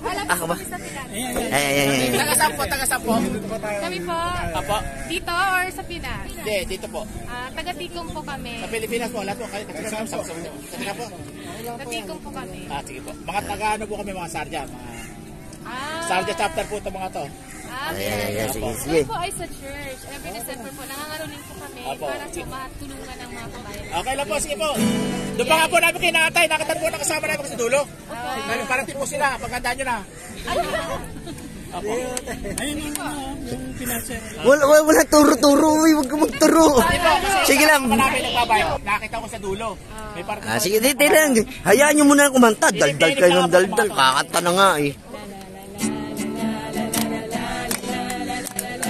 Wala Ako ba? po kami sa Pinas. Ay, ay, ay, ay. Taga-saan po, taga-saan po? Kami po, Apo? dito or sa Pinas? Hindi, dito po. Ah, taga-Tikom po kami. Sa Pilipinas po, lahat po kayo taga-saan po. Taga po. Po kami. Ah, sige po. Mga taga ano po kami, mga sarja. Mga Ah, sarja chapter po ito mga to. Ah, Ay, ay, ay, sige, sige. po ay sa church. Every December po, nangangaroling po kami Apo. para po matulungan ng mga kabayan. Okay lang po, sige po. Doon pa nga po namin kinakatay, nakatay po nakasama namin sa dulo. Dahil parang tipo sila, pagkandaan nyo na. Opo. Wala, wala, wala, turo-turo. Uy, huwag ka magturo. Sige lang. Nakita ko sa dulo. May parang Ah, sige, dito lang. Hayaan nyo muna kumanta. Daldal kayo ng daldal. Kakanta na nga eh.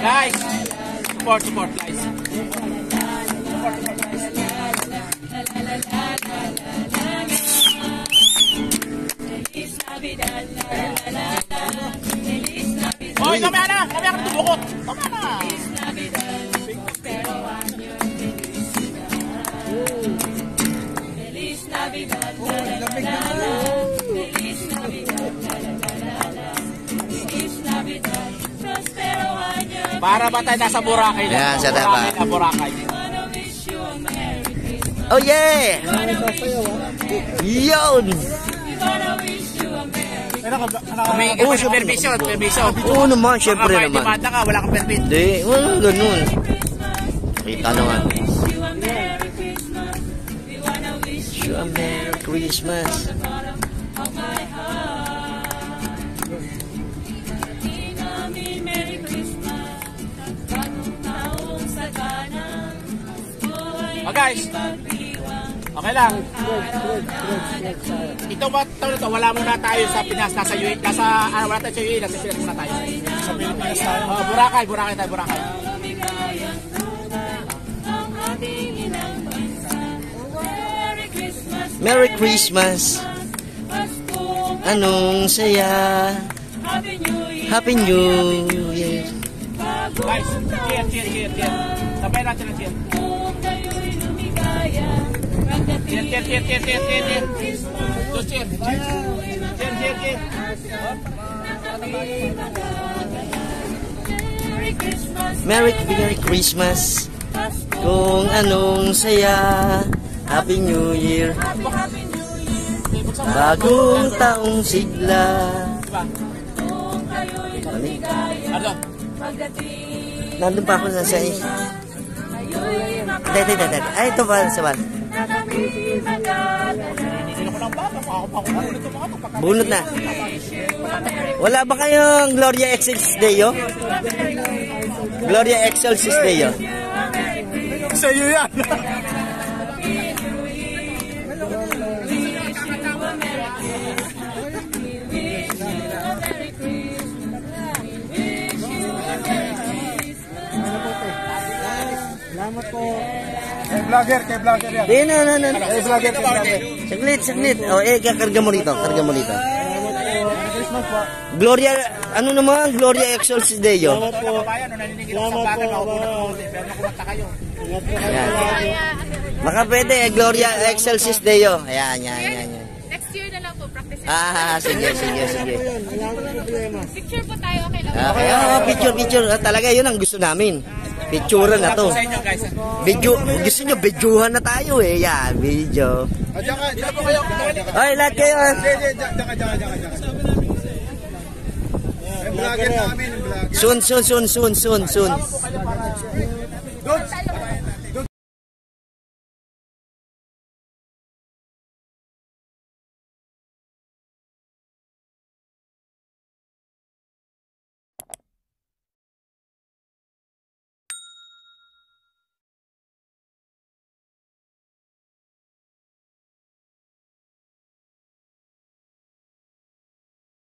Guys, support, support, guys. Hoy, kamaya na! Kamaya ka na tumukot! Kamaya na! Para ba tayo nasa Boracay lang? Yan, sa Boracay taba. na Boracay. Oh yeah! Yun! May Oh, oh, permission, permission. Oo naman, syempre Baka may naman. demanda ka, wala kang permit. Hindi, wala ganun. Kita naman. Wish you a Merry Christmas. Guys, okay lang. Ito ba ito, ito, wala muna tayo sa Pinas, nasa UAE, nasa, ano, wala tayo sa UAE, nasa Pinas muna tayo. Sa Pilipinas tayo? Oh, Boracay, Boracay tayo, Boracay. Merry Christmas. Anong saya. Happy New Year. Guys, cheer, cheer, cheer, cheer. Sabay natin ang cheer. Cheer, cheer, cheer, cheer, cheer, cheer, cheer. So, cheer. Cheer, cheer, cheer. Merry, Merry Christmas. Kung anong saya. Happy New Year. Bagong taong sigla. Diba? Ano? Nandun pa ako sa sa... Dede, dede, dede. Ay, ito ba? Sa ba? Bunot na. Wala ba kayong Gloria Excelsis Deo? Gloria Excelsis Deo. Sa iyo yan. Kay vlogger, kay vlogger yan. Di, no, no, no. Kay vlogger, kay vlogger. Saglit, saglit. O, eh, kakarga mo rito. Karga mo rito. Christmas po. Gloria, ano naman? Gloria Excelsis Deo. Mga kabayan, no, nanininggil ako sa bagan, makukulat ko. Pero nakumanta kayo. Yan. Kaya, Baka pwede, eh, Gloria Excelsis Deo. Ayan, yan, yan, yan. next year na lang po, practice. Ah, sige, sige, sige. Picture po tayo, okay lang. Okay, ah, picture, picture. Ah, talaga, yun ang gusto namin. Picture na to. Guys. Video, gusto nyo, videohan na tayo eh. Yan, video. Ah. Ay, lahat kayo. Soon, soon, soon, soon, soon, soon. Doon,